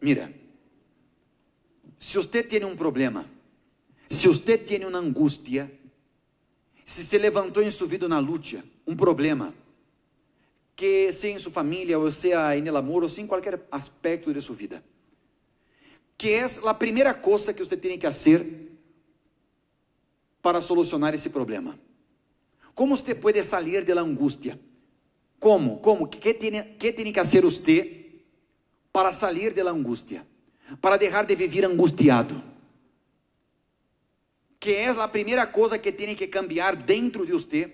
Mira, se você tem um problema, se você tem uma angústia, se se levantou em sua vida na luta, um problema, que seja em sua família, ou seja em amor, ou seja em qualquer aspecto de sua vida, que é a primeira coisa que você tem que fazer para solucionar esse problema. Como você pode sair da angústia? Como? Como? Que tem que fazer você para sair da angústia? Para deixar de viver angustiado? Que é a primeira coisa que tem que cambiar dentro de você,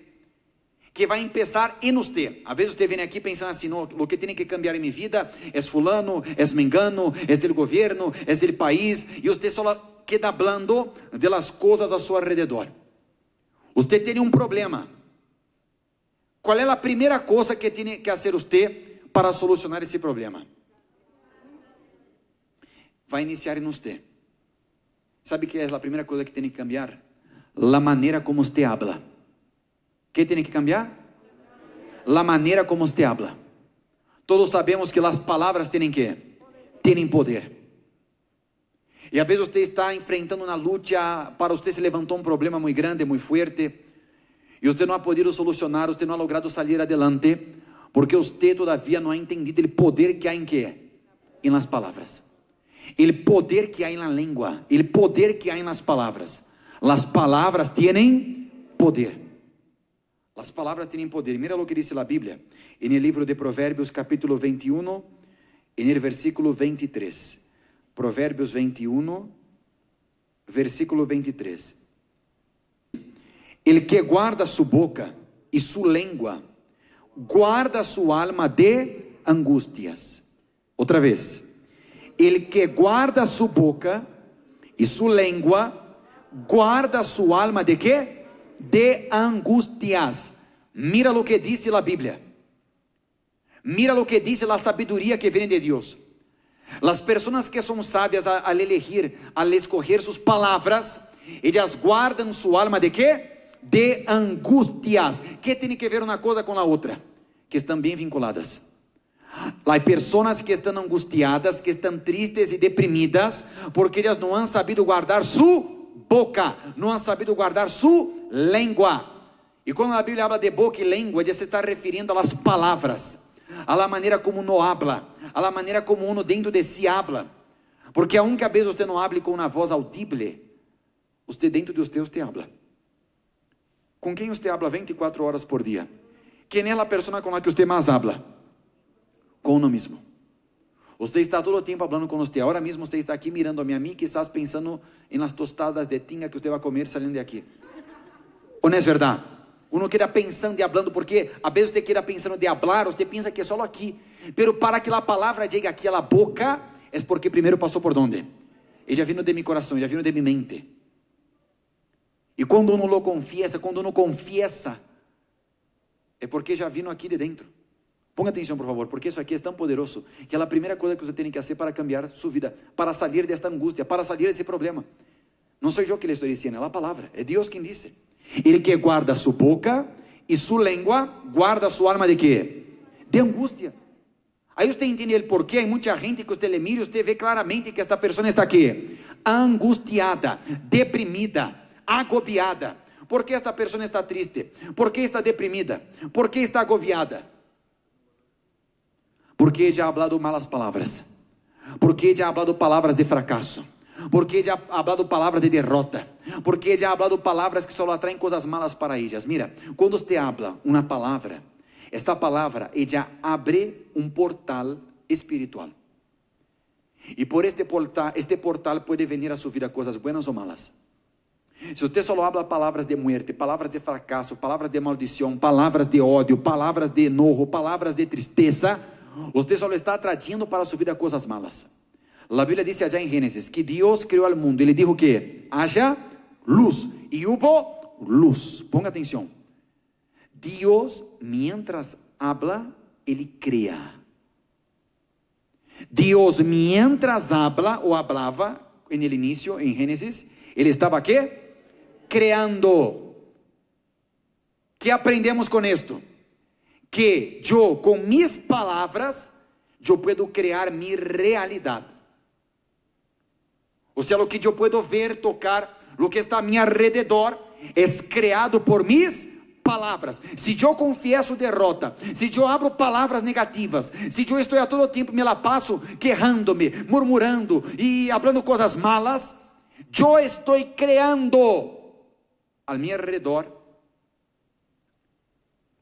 que vai começar em você. Às vezes você vem aqui pensando assim: no, o que tem que cambiar em minha vida é fulano, é mengano, é o governo, é o país, e você só queda hablando de las coisas a seu alrededor. Você tem um problema. Qual é a primeira coisa que tem que fazer você para solucionar esse problema? Vai iniciar em você. ¿Sabe que é a primeira coisa que tem que cambiar? A maneira como você habla. Que tem que cambiar? A maneira como você habla. Todos sabemos que as palavras têm que? Têm poder. E às vezes você está enfrentando uma luta, para você se levantou um problema muito grande, muito forte, e você não ha podido solucionar, você não ha logrado sair adelante, porque você todavia não ha entendido o poder que há em quê? Em las palavras. O poder que há na língua, o poder que há nas palavras. Las palavras têm poder. Las palavras têm poder. Mira o que diz a Bíblia, em el livro de Provérbios, capítulo 21, em el versículo 23. Provérbios 21, versículo 23. El que guarda sua boca e sua língua, guarda sua alma de angústias. Outra vez. El que guarda sua boca e sua língua, guarda sua alma de quê? De angústias. Mira lo que diz a Bíblia. Mira lo que diz a sabedoria que vem de Deus. Las pessoas que são sábias al elegir, al escoger suas palavras, elas guardam sua alma de quê? De angústias. Que tem que ver uma coisa com a outra? Que estão bem vinculadas. Há pessoas que estão angustiadas, que estão tristes e deprimidas, porque elas não han sabido guardar sua boca, não han sabido guardar sua língua. E quando a Bíblia habla de boca e língua, ela se está referindo às palavras la maneira como no habla, la maneira como uno dentro de si habla. Porque a vez você não hable com uma voz audible, você dentro de você você habla. Com quem você habla 24 horas por dia? Quem é a pessoa com a que você mais habla? Com uno mesmo. Você está todo o tempo falando com você. Agora mesmo você está aqui mirando a mim, quizás pensando em las tostadas de tinga que você vai comer saindo de aqui. Ou não é verdade? Uno queda pensando e hablando, porque a vezes você queda pensando de hablar, você pensa que é só aqui. Pero para que a palavra llegue aqui la boca, é porque primeiro passou por onde? E já vino de mi coração, já vino de mi mente. E quando uno lo confiesa, quando uno confiesa, é porque já vino aqui de dentro. Ponga atenção, por favor, porque isso aqui é tão poderoso que é a primeira coisa que você tem que fazer para cambiar sua vida, para sair desta angústia, para sair desse problema. Não sou eu que lhe estou dizendo, é a palavra, é Deus quem disse. Ele que guarda sua boca e sua língua, guarda sua alma de quê? De angústia. Aí você entende o porquê. Há muita gente que você lhe mira e você vê claramente que esta pessoa está aqui, angustiada, deprimida, agobiada. Por que esta pessoa está triste? Por que está deprimida? Por que está agobiada? Porque já ha hablado malas palavras. Porque já ha hablado palavras de fracasso porque já ha hablado palavras de derrota, porque já ha hablado palavras que só atraem coisas malas para elas. Mira, quando você habla uma palavra, esta palavra ella abre um portal espiritual. E por este portal, este portal pode venir a sua vida coisas buenas ou malas. Se você só habla palavras de muerte, palavras de fracasso, palavras de maldição, palavras de ódio, palavras de enojo, palavras de tristeza, você só está atraindo para a sua vida coisas malas. A Bíblia diz allá em Gênesis que Deus criou o mundo. Ele dijo que haja luz e hubo luz. Ponga atenção. Deus, mientras habla, ele crea. Deus, mientras habla ou hablava, en el inicio, em Gênesis, ele estava aqui creando. Que aprendemos com isto? Que eu, com minhas palavras, eu puedo criar minha realidade. O sea, lo que yo puedo ver, tocar, lo que está a mi alrededor, es creado por mis palavras. Se eu confiesso derrota, se eu abro palavras negativas, se eu estou a todo tempo me la passo quejando-me, murmurando e falando coisas malas, eu estou criando ao meu redor,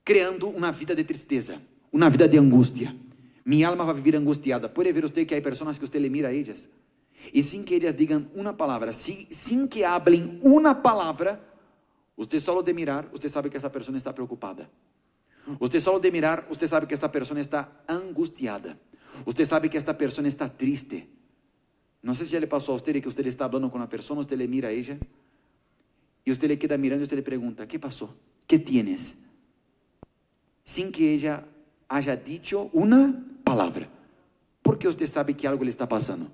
criando uma vida de tristeza, uma vida de angústia. Minha alma vai viver angustiada. Pode ver você que há pessoas que você le mira a elas e sem que elas digam uma palavra, sem que hablem uma palavra, Usted solo de mirar, usted sabe que esa persona está preocupada. Usted solo de mirar, usted sabe que esta persona está angustiada. Usted sabe que esta persona está triste. No sé si ya le pasó a usted que usted está hablando con una persona, usted le mira a ella y usted le queda mirando y usted le pregunta, ¿qué pasó? ¿Qué tienes? Sin que ella haya dicho una palabra. Porque usted sabe que algo le está pasando.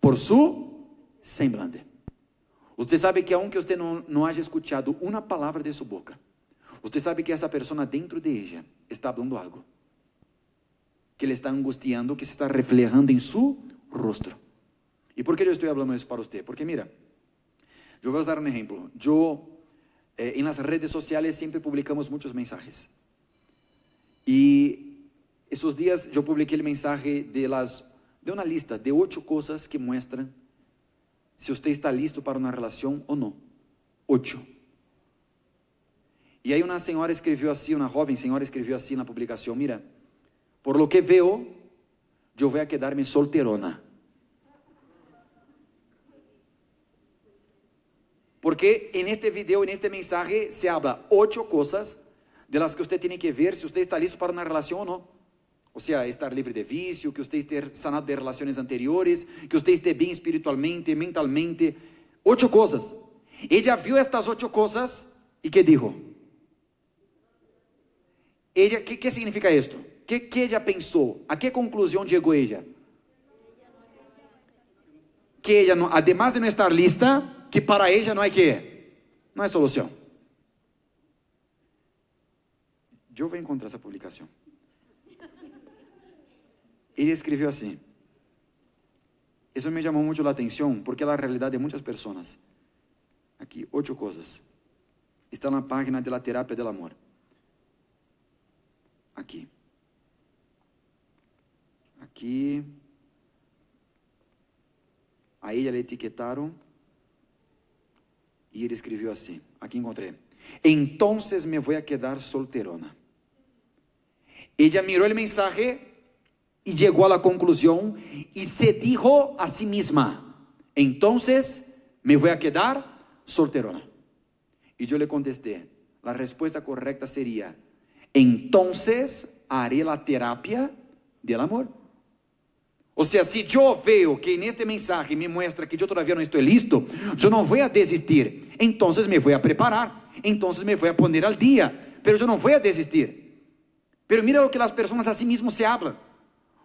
Por su semblante. Você sabe que aunque você não, não haja escutado uma palavra de sua boca, você sabe que essa pessoa dentro de ela está falando algo. Que ele está angustiando, que se está reflejando em seu rosto. E por que eu estou falando isso para você? Porque mira, eu vou usar um exemplo. Eu, eh, em las redes sociais, sempre publicamos muitos mensagens. E esses dias eu publiquei o mensagem de, las, de uma lista de oito coisas que mostram se você está listo para uma relação ou não. Oito. E aí uma senhora escreveu assim, uma jovem senhora escreveu assim na publicação, mira, por lo que veo, eu vou a quedar-me solterona. Porque en este video, en este mensaje, se habla ocho cosas de las que usted tiene que ver si usted está listo para una relación o no. O seja, estar livre de vício, que você esteja sanado de relações anteriores, que você esteja bem espiritualmente, mentalmente. Oito coisas. Ela viu estas oito coisas e que dijo? Ella, que, que significa isto? Que que ela pensou? A que conclusão chegou ela? Que ela, además de não estar lista, que para ela não é que, não é solução. Eu vou encontrar essa publicação. Ele escreveu assim. Isso me chamou muito a atenção porque é a realidade de muitas pessoas. Aqui, oito coisas. Está na página da terapia do amor. Aqui. Aqui. A ela le etiquetaram. E ele escreveu assim. Aqui encontrei. Então me vou a quedar solterona. Ela mirou o mensagem y llegó a la conclusión y se dijo a sí misma, entonces me voy a quedar solterona. Y yo le contesté, la respuesta correcta sería, entonces haré la terapia del amor. O sea, si yo veo que en este mensaje me muestra que yo todavía no estoy listo, yo no voy a desistir. Entonces me voy a preparar. Entonces me voy a poner al día. Pero yo no voy a desistir. Pero mira lo que las personas a sí mismos se hablan.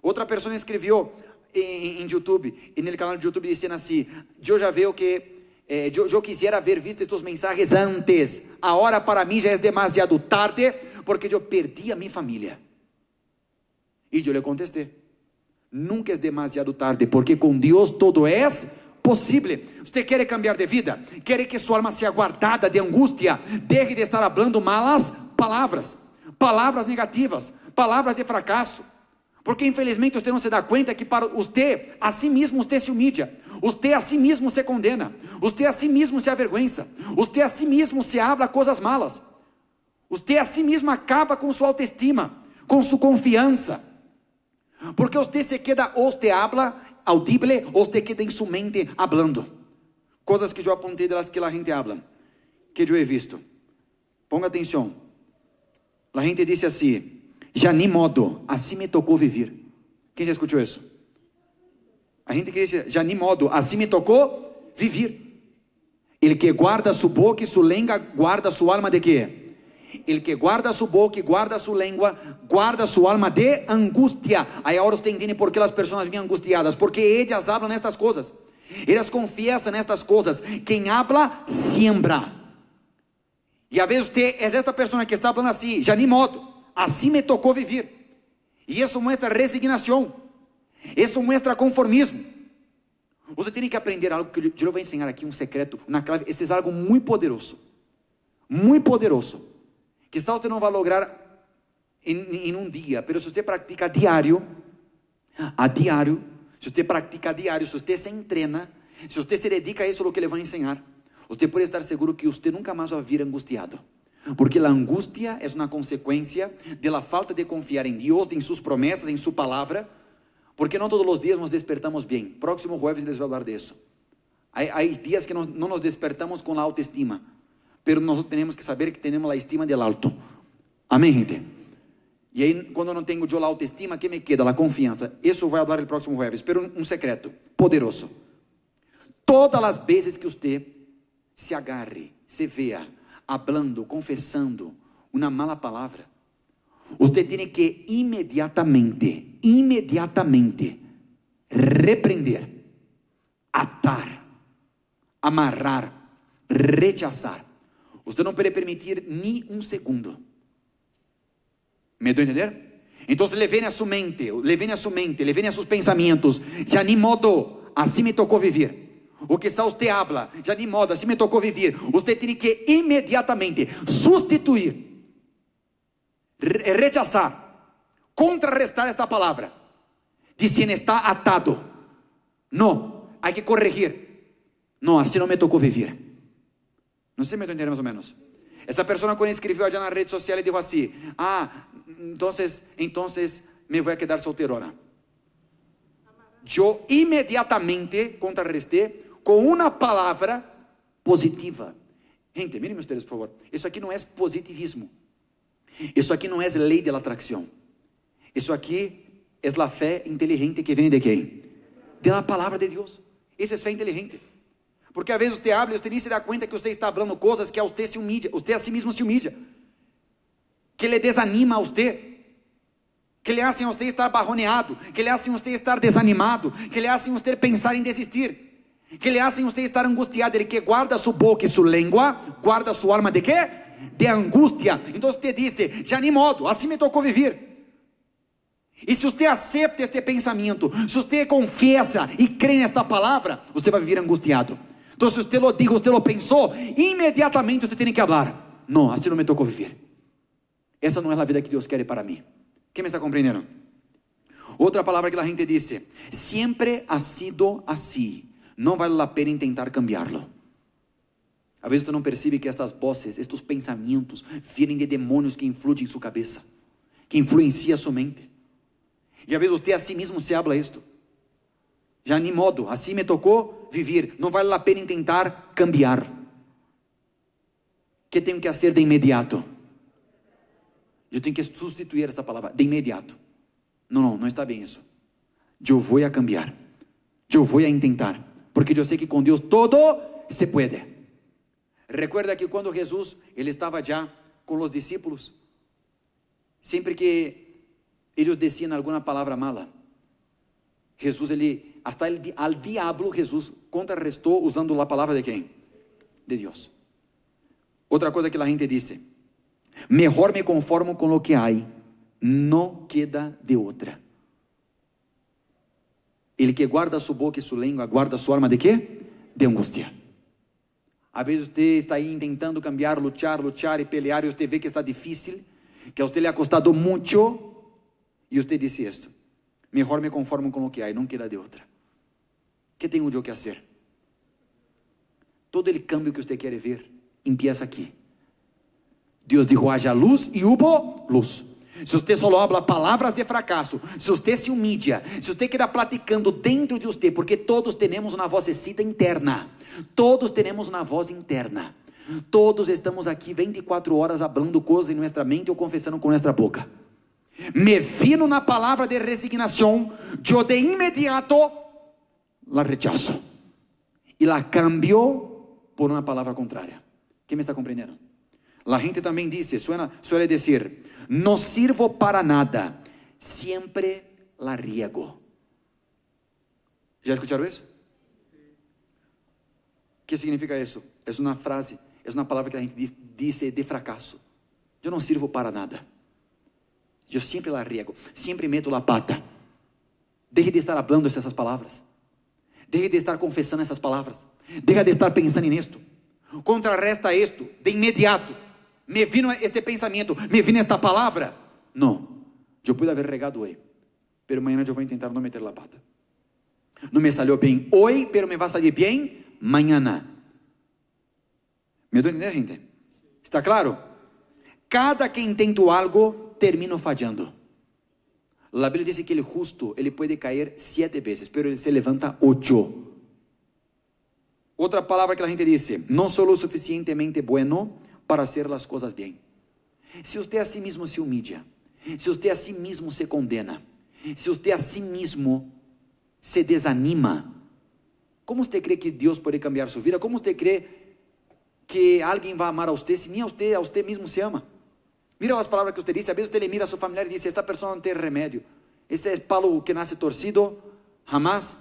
Outra pessoa escreveu em, YouTube, e no canal de YouTube dizendo assim: Eu já vejo que eh, eu, eu quisiera visto estes mensagens antes. A hora para mim já é demasiado tarde, porque eu perdi a minha família. E eu lhe contestei: Nunca é demasiado tarde, porque com Deus todo é possível. Você quer cambiar de vida? Quer que sua alma seja guardada de angústia? Deje de estar falando malas palavras, palavras negativas, palavras de fracasso. Porque infelizmente você não se dá conta que para você, a si mesmo você se humilha, você a si mesmo se condena, você a si mesmo se avergüenza, você a si mesmo se habla coisas malas, você a si mesmo acaba com sua autoestima, com sua confiança, porque você se queda ou te habla audible ou te queda em sua mente hablando, coisas que eu apontei das que a gente habla, que eu he visto. Ponga atenção, a gente disse assim já nem modo, assim me tocou viver. Quem já escutou isso? A gente dizer, já nem modo, assim me tocou viver. Ele que guarda sua boca e sua língua, guarda sua alma de quê? Ele que guarda sua boca e guarda sua língua, guarda sua alma de angústia. Aí agora você entende por que as pessoas vêm angustiadas, porque elas falam nestas coisas. Elas confessam nestas coisas. Quem habla, siembra. E a vezes você é esta pessoa que está falando assim, já nem modo assim me tocou viver. Y eso muestra resignación. Eso muestra conformismo. Você tem que aprender algo que eu vou ensinar aqui, um secreto, uma clave. Este é algo muito poderoso. Muito poderoso. Que você não vai lograr em, em um dia, mas se você pratica diário, a diário, se você pratica diário, se você se entrena, se você se dedica a isso, o que ele vai ensinar, você pode estar seguro que você nunca mais vai vir angustiado. Porque a angústia é uma consequência da falta de confiar em Deus, em suas promessas, em sua palavra. Porque não todos os dias nos despertamos bem. Próximo jueves les vou falar disso. Há dias que não nos despertamos com a autoestima, pero nós temos que saber que temos a estima del alto. Amém, gente? E aí, quando não tenho eu a autoestima, que me queda? A confiança. Isso vai falar no próximo jueves. Pero um, secreto poderoso. Todas as vezes que você se agarre, se vea hablando, confessando uma mala palavra, você tem que imediatamente, imediatamente repreender, atar, amarrar, rechazar. Você não pode permitir nem um segundo. ¿Me estou entender? Então, le viene a sua mente, le viene a sua mente, le viene a seus pensamentos, já nem modo, assim me tocou viver. O que só você habla, já nem modo, assim me tocou viver. Você tem que imediatamente substituir rechazar, contrarrestar esta palavra quem está atado. Não, há que corrigir. Não, assim não me tocou viver. Não sei se me estou entendendo mais ou menos. Essa pessoa quando escreveu allá na rede social disse assim: Ah, então, então me vou quedar solteirona. Eu imediatamente contrarrestei com uma palavra positiva. Gente, miren ustedes, por favor. Isso aqui não é positivismo. Isso aqui não é lei da atração. Isso aqui é a fé inteligente que vem de quem? Da palavra de Deus. Isso é fé inteligente. Porque às vezes você habla e você nem se dá conta que você está falando coisas que a você se humilha, você a si mesmo se humilha, que lhe desanima a você, que lhe hacen a você estar barroneado, que lhe hacen a você estar desanimado, que lhe hacen a você pensar em desistir, que lhe hacen a você estar angustiado, ele que guarda sua boca e sua língua, guarda sua alma de quê? de angústia. Então você diz: já nem modo, assim me tocou viver. E se você aceita este pensamento, se você confessa e crê nesta palavra, você vai viver angustiado. Se você lo dijo, você lo pensou, imediatamente você tem que falar: Não, assim não me tocou viver. Essa não é a vida que Deus quer para mim. Quem me está compreendendo? Outra palavra que a gente disse: Sempre ha sido assim. Não vale a pena tentar cambiá-lo. Às vezes você não percebe que estas vozes, estes pensamentos, vêm de demônios que influem em sua cabeça, que influenciam sua mente. E às vezes você a si mesmo se habla isto. Já nem modo, assim me tocou viver, não vale a pena tentar cambiar. O que tenho que fazer de imediato? Eu tenho que substituir essa palavra, de imediato. Não, não, não está bem isso. Eu vou a cambiar. Eu vou a tentar, porque eu sei que com Deus todo se pode. Recuerda que quando Jesus ele estava já com os discípulos, sempre que eles desciam alguma palavra mala, Jesus ele hasta el, al diabo Jesus contrarrestou usando a palavra de quem? De Deus. Outra coisa que a gente disse: Mejor me conformo com o que há, não queda de outra. Ele que guarda sua boca e sua língua, guarda sua alma de quê? De angústia. Às vezes você está aí tentando cambiar, lutar, lutar e pelear, e você vê que está difícil, que a você lhe ha costado muito, e você diz isto: Melhor me conformo com o que há, não queda de outra. que tenho eu que fazer? Todo o cambio que você quer ver, empieza aqui. Deus disse: haja luz e hubo luz. Se você só habla palavras de fracasso, se você se humilha, se você queda platicando dentro de você, porque todos temos uma vocecita interna, todos temos uma voz interna, todos estamos aqui 24 horas falando coisas em nossa mente ou confessando com nossa boca. Me vino na palavra de resignação, eu de imediato la rechazo e la cambio por uma palavra contrária. Quem me está compreendendo? La gente também disse, suena, suele decir, no sirvo para nada, siempre la riego. ¿Ya escucharon eso? ¿Qué significa eso? Es una frase, es una palabra que a gente dice de fracaso. Eu não sirvo para nada. Eu sempre la riego, sempre meto la pata. Deje de estar hablando essas palavras. Deje de estar confessando essas palavras. Deja de estar pensando nisto. Contrarresta isto de imediato. Me vino este pensamento, me vino esta palavra. Não, eu pude haver regado hoje, pero amanhã eu vou tentar não meter la pata. Não me salió bem hoje, pero me vai salir bem mañana. ¿Me estou entendendo, gente? ¿Está claro? Cada que intento algo, termino fallando. A Bíblia diz que ele justo, ele pode cair sete vezes, pero ele se levanta oito. Outra palavra que a gente diz: não sou o suficientemente bueno para hacer as coisas bem. Se você a si mesmo se humilha, se você a si mesmo se condena, se você a si mesmo se desanima, como você crê que Deus pode cambiar sua vida? Como você crê que alguém vai amar a você se nem a você, a você mesmo se ama? Mira as palavras que você disse, às vezes você mira a seu familiar e diz, esta pessoa não tem remédio. Esse é palo que nasce torcido, jamás,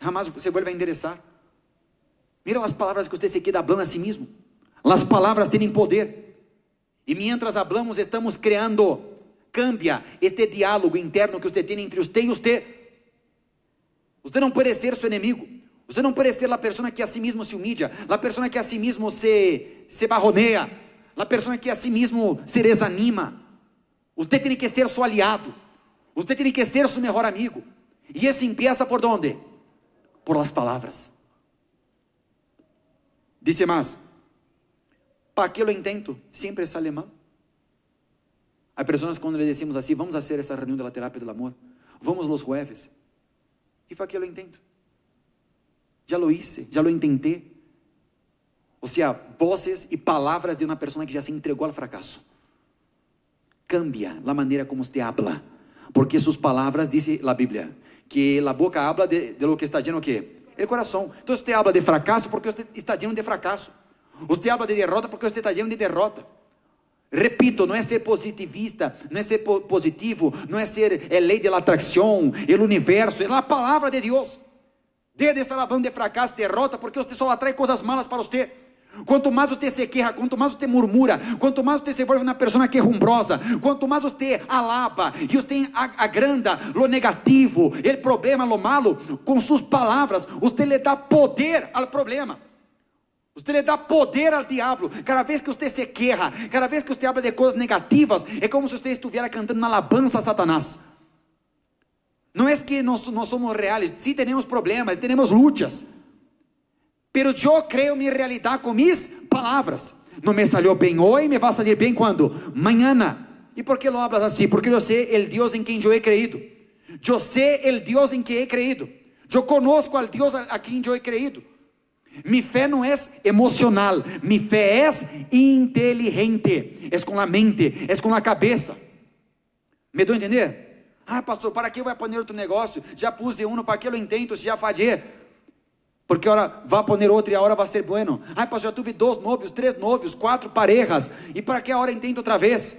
jamás você vuelve a endereçar. Mira as palavras que você se queda hablando a si mesmo. As palavras têm poder. E mientras hablamos, estamos criando, cambia este diálogo interno que você tem entre você e você. Você não pode ser seu inimigo. Você não pode ser a pessoa que a si mesmo se humilha, a pessoa que a si mesmo se, se barroneia, a pessoa que a si mesmo se desanima. Você tem que ser seu aliado. Você tem que ser seu melhor amigo. E isso empieza por onde? Por las palavras. Dice mais: ¿Para que lo intento? Sempre sale mal. Há pessoas quando lhe decimos assim, vamos fazer essa reunião da terapia do amor, vamos los jueves. E para que lo intento? Já lo hice, já lo intenté. Ou seja, vozes e palavras de uma pessoa que já se entregou ao fracasso. Cambia a maneira como você habla, porque suas palavras, diz a Bíblia, que a boca habla de, de lo que está lleno que el coração. Então você habla de fracasso porque está lleno de fracasso. Você habla de derrota porque está lleno de derrota. Repito, não é ser positivista, não é ser positivo, não é ser é lei da atração, o universo, é a palavra de Deus. Deje de estar falando de fracasso, derrota, porque você só atrai coisas malas para você. Quanto mais você se queja, quanto mais você murmura, quanto mais você se envolve na pessoa que é quanto mais você alaba e você agranda lo negativo, o problema, lo malo, com suas palavras, você lhe dá poder ao problema. Você lhe dá poder ao diabo. Cada vez que você se queja, cada vez que você habla de coisas negativas, é como se você estivesse cantando uma alabança a Satanás. Não é que nós, nós somos reais, sim temos problemas, temos lutas. Pero eu creio minha realidade com mis palavras. Não me salió bem hoje, me vai salir bem quando? Mañana. E por que lo hablas assim? Porque eu sei o Deus em quem eu he creído. Eu sei o Deus em que he creído. Eu conosco al Deus a quem eu he creído. Mi fé não é emocional, mi fé é inteligente, é com a mente, é com a cabeça. Me dou a entender? Ah, pastor, para que vai poner outro negócio? Já puse um, para que eu intento se já falhei? Porque agora vai poner outro e a hora vai ser bueno. Ah, pastor, já tive dois novios, três novios, quatro parejas. E para que a hora intento outra vez?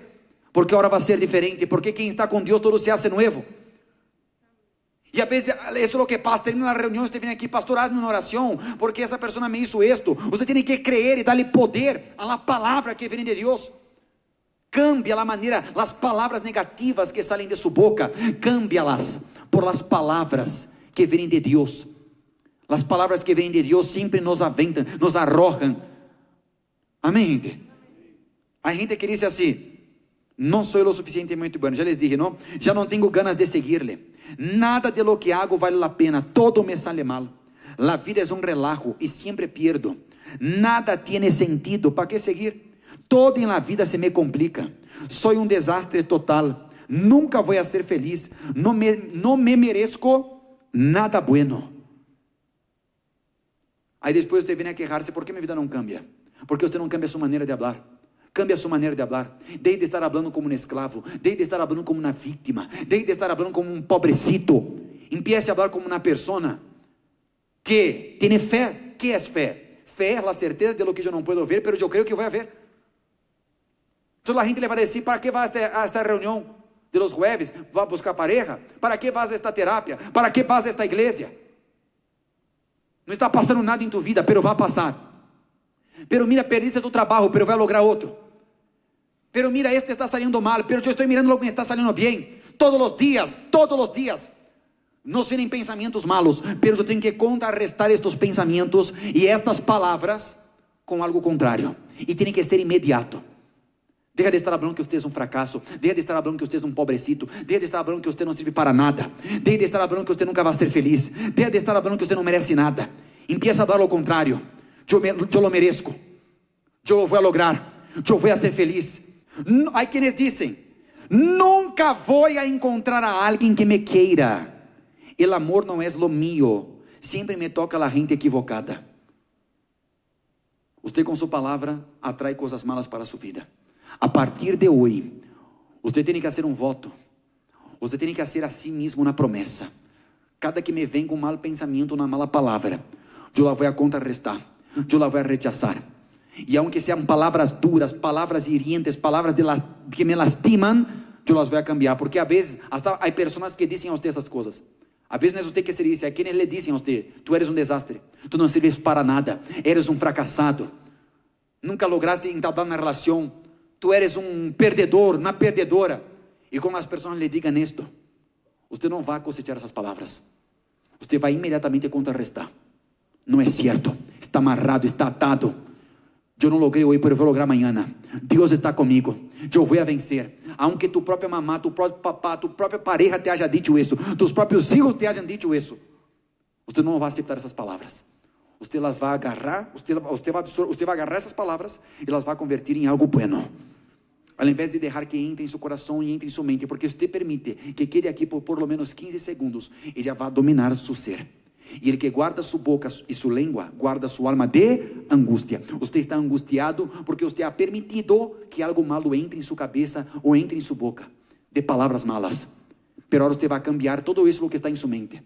Porque a hora vai ser diferente. Porque quem está com Deus todo se hace novo. E a vezes, isso é o que passa. Termina a reunião, você vem aqui, pastor, hazme uma oração, porque essa pessoa me hizo esto. Você tem que crer e dar-lhe poder a la palavra que vem de Deus. Cambia a maneira, as palavras negativas que saem de sua boca, cambia-las por las palavras que vêm de Deus. As palavras que vêm de Deus sempre nos aventam, nos arrojam. Amém? A gente que diz assim: não sou o suficientemente bueno. Já les dije, não? Já não tenho ganas de seguir-lhe. Nada de lo que hago vale la pena, todo me sale mal. La vida es un relajo y siempre pierdo. Nada tiene sentido, ¿para qué seguir? Todo en la vida se me complica. Soy un desastre total. Nunca voy a ser feliz. No me, no me nada bueno. Aí depois você vem a quejar-se, por que minha vida não cambia? Porque você não cambia a sua maneira de falar. Cambie a sua maneira de falar. Deje de estar falando como um escravo. Deje de estar falando como uma vítima. Deje de estar falando como um pobrecito. Empiece a falar como uma pessoa que tem fé. que é fé? Fé é a certeza de lo que eu não puedo ver, pero eu creio que vai haver. Então a gente vai dizer: ¿para que vas a esta reunião de los jueves? ¿Va buscar pareja? ¿Para que vas a esta terapia? ¿Para que vas a esta igreja? Não está passando nada em tu vida, pero vai passar. Pero mira, perdiste tu trabalho, pero vai lograr outro. Pero mira, este está saliendo mal, pero yo estoy mirando lo que está saliendo bien. Todos los días, todos los días. No serem pensamentos malos, pero eu tenho que contrarrestar estes pensamentos e estas palavras com algo contrário. E tem que ser imediato. Deja de estar falando que você é um fracasso. Deja de estar falando que você é um pobrecito. Deja de estar falando que você não serve para nada. Deja de estar falando que você nunca vai ser feliz. Deja de estar falando que você não merece nada. Empieza a dar o contrário. Eu, me, eu lo merezco. Eu vou lograr. Eu vou ser feliz. Há quienes dizem: Nunca vou encontrar a alguém que me queira. El amor não é lo mío. Sempre me toca a gente equivocada. Você com sua palavra atrai coisas malas para sua vida. A partir de hoje, você tem que fazer um voto. Você tem que fazer a si mesmo uma promessa. Cada que me vem com mal pensamento, uma mala palavra, eu la vou a contrarrestar. Eu la vou a rechazar. E aunque sejam palavras duras, palavras hirientes, palavras de las, que me lastimam, eu las vou a cambiar. Porque às vezes, hasta há pessoas que dizem a você essas coisas. Às vezes não é você que se diz, é quem lhe dizem a você: tu eres um desastre, tu não serves para nada, eres um fracassado, nunca lograste entablar uma relação, tu eres um perdedor, uma perdedora. E quando as pessoas lhe digam isto, você não vai cosechar essas palavras, você vai imediatamente contrarrestar. Não é certo, está amarrado, está atado. Eu não logrei hoje, mas eu vou lograr amanhã. Deus está comigo. Eu vou a vencer. Aunque tu própria mamá, tu próprio papá, tu própria pareja te haja dito isso, tus próprios filhos te hajam dito isso, você não vai aceitar essas palavras. Você las vai agarrar, você, vai, você vai agarrar essas palavras e las vai convertir em algo bueno. Ao invés de deixar que entre em seu coração e entre em sua mente, porque você permite que quede aqui por por lo menos 15 segundos, ele já vai dominar seu ser. E ele que guarda sua boca e sua língua, guarda sua alma de angústia. Você está angustiado porque você ha permitido que algo malo entre em sua cabeça ou entre em sua boca, de palavras malas. Pero agora você vai cambiar tudo isso que está em sua mente.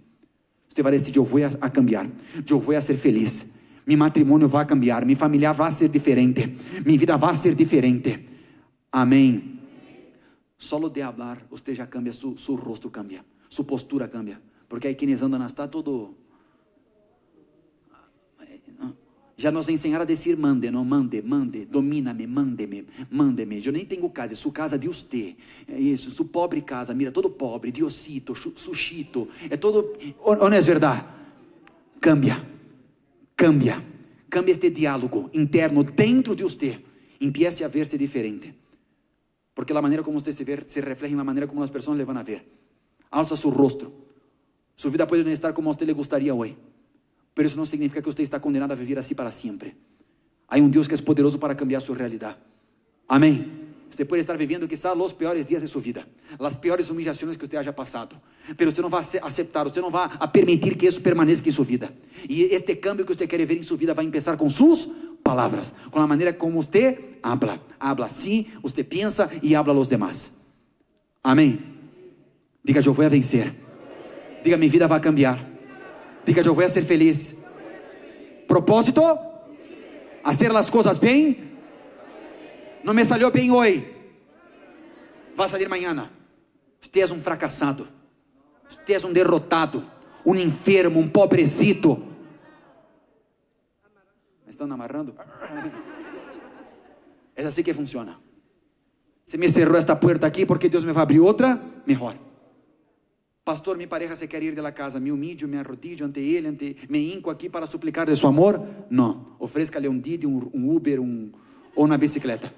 Você vai decidir: eu vou a cambiar, eu vou a ser feliz. Meu matrimônio vai cambiar, minha família vai ser diferente, minha vida vai ser diferente. Amém. Solo de hablar, você já cambia, seu, seu rosto cambia, sua postura cambia. Porque aí quienes andam está todo já nos ensinaram a dizer mande, não mande, mande, domina-me, mande-me, mande-me. Eu nem tenho casa, sua casa de você. É isso, sua pobre casa, mira, todo pobre, diosito, sushito, é todo, ou não é verdade? Cambia, cambia, cambia este diálogo interno dentro de você. Empiece a ver-se diferente. Porque a maneira como você se vê se refleja na maneira como as pessoas lhe vão a ver. Alça seu rosto. Sua vida pode não estar como a você lhe gostaria hoje. Pero isso não significa que você está condenado a viver assim para sempre. Há um Deus que é poderoso para cambiar sua realidade. Amém. Você pode estar vivendo quizás os piores dias de sua vida, as piores humilhações que você haya passado, pero você não vai aceitar, você não vai permitir que isso permaneça em sua vida. E este cambio que você quer ver em sua vida vai começar com suas palavras, com a maneira como você habla. Habla assim, você pensa e habla aos demais. Amém. Diga, eu vou vencer. Diga, minha vida vai cambiar. Diga, eu vou ser feliz. Propósito: fazer as coisas bem. Não me salió bem hoje. Vai sair amanhã. Você é um fracassado. Você é um derrotado. Um enfermo, um pobrecito. Estão amarrando? É assim que funciona. Se me cerrou esta porta aqui porque Deus me vai abrir outra, melhor. Pastor, minha pareja se quer ir de la casa, me humilho, me arrodillo ante ele, ante, me hinco aqui para suplicar de su amor. Não, ofereça-lhe um Didi, um, um Uber, um, ou uma bicicleta.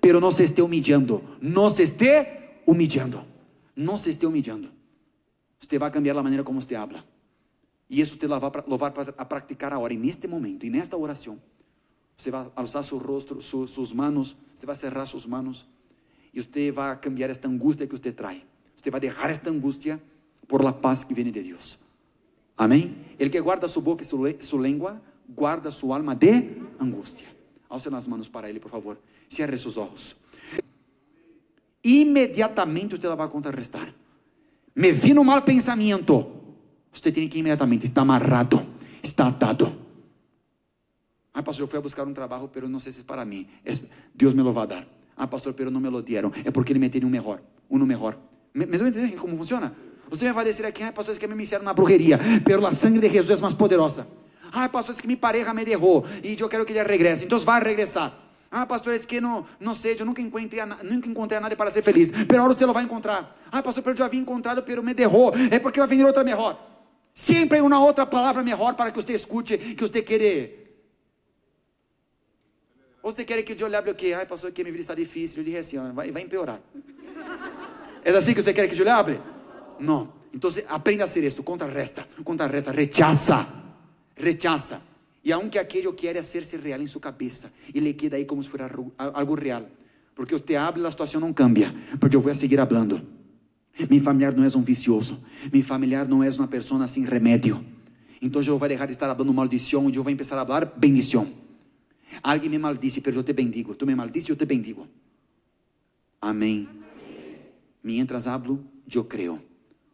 Pero não se esté humilhando, não se esté humilhando, não se esté humilhando. Você vai cambiar a maneira como você habla. E isso te levar a praticar agora, neste momento, e nesta oração. Você vai alçar seu rosto, su, suas manos, você vai cerrar suas manos, e você vai cambiar esta angústia que você traz. Você vai deixar esta angústia por la paz que vem de Deus. Amém? Ele que guarda sua boca e sua língua, guarda sua alma de angústia. Alce nas manos para Ele, por favor. Cierre seus olhos. Imediatamente você vai contrarrestar. Me vino mal pensamento. Você tem que imediatamente, está amarrado, está atado. Ah, pastor, eu fui a buscar um trabalho, pero não sei se é para mim. Deus me lo vai dar. Ah, pastor, pero não me lo dieron. É porque ele me tem um melhor, um melhor. ¿Me, me a entender como funciona? Você me vai dizer aqui, ah, pastor, es que me hicieron uma brujeria, pero la sangre de Jesus é mais poderosa. Ah, pastor, es que mi pareja me derrou e eu quero que ele regrese. Então vai regressar. Ah, pastor, es que no, no sé, yo nunca encontré, a, nunca encontré a nadie para ser feliz. Pero ahora usted lo va a encontrar. Ah, pastor, pero yo había encontrado, pero me dejó. É porque vai vir outra melhor. Sempre uma outra palavra melhor para que você escute, que você quer. Ou você quer que eu lhe hable o quê? Ai, pastor, que minha vida está difícil. Eu disse assim, vai, vai empeorar. É assim que você quer que eu lhe hable? Não. Então, aprenda a ser isto. Contrarresta, contrarresta, rechaza, rechaza. E aunque aquello quiere hacerse real em sua cabeça, e le queda aí como se fosse algo real. Porque você habla, a situação não cambia, porque eu vou seguir hablando. Mi familiar não é um vicioso, mi familiar não é uma pessoa sem remédio. Então eu vou deixar de estar falando maldição e eu vou começar a falar bendição. Alguém me maldice, mas eu te bendigo. Tu me maldice, eu te bendigo. Amém. Mientras hablo, eu creio.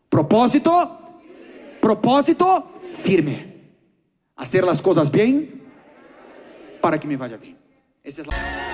Propósito, propósito firme hacer las cosas bien para que me vaya bien. Esa es la...